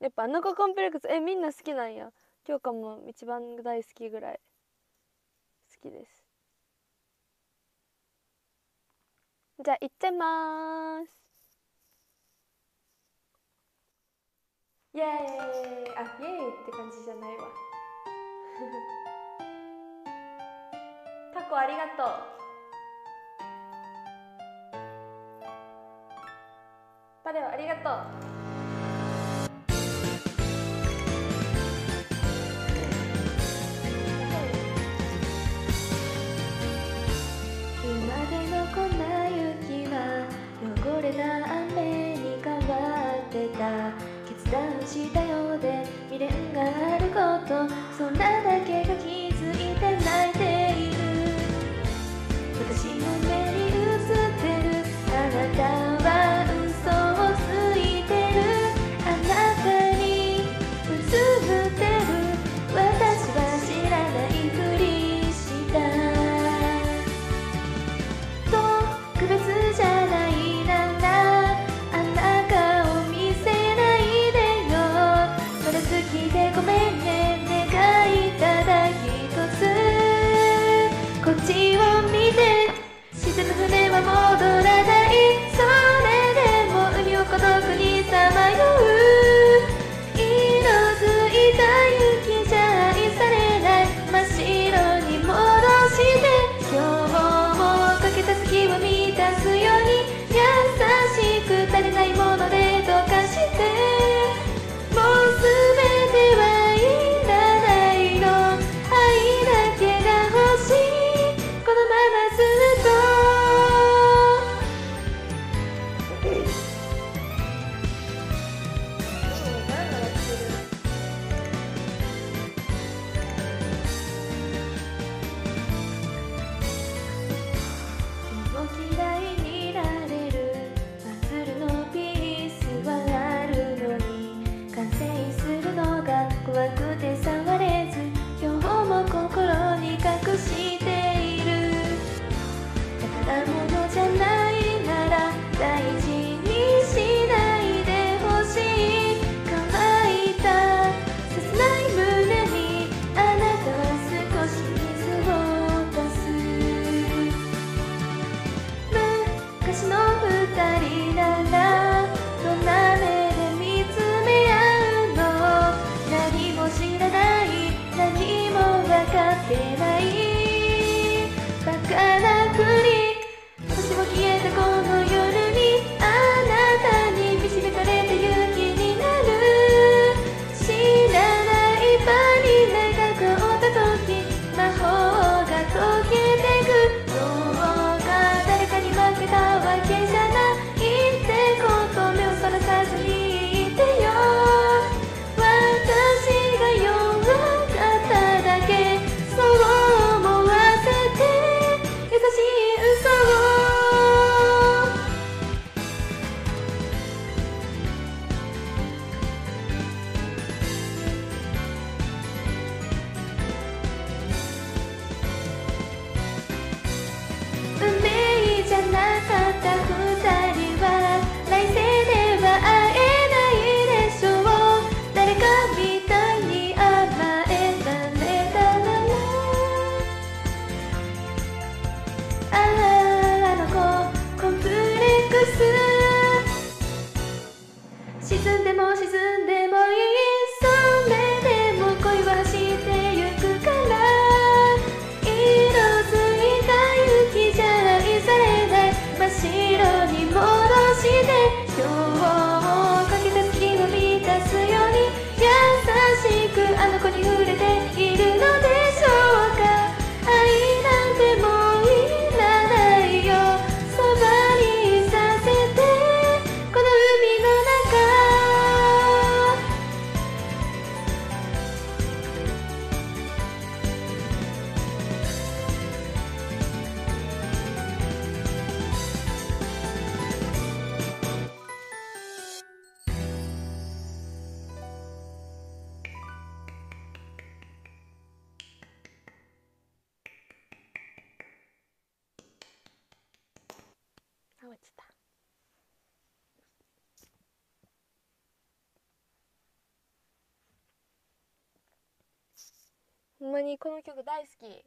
やっぱあの子コンプレックスえみんな好きなんや。京香も一番大好きぐらい。好きです。じゃあ行ってます。イエーイ。あイエーイって感じじゃないわ。タコありがとう。パレオありがとう。Inga. しも沈んでほんまにこの曲大好き。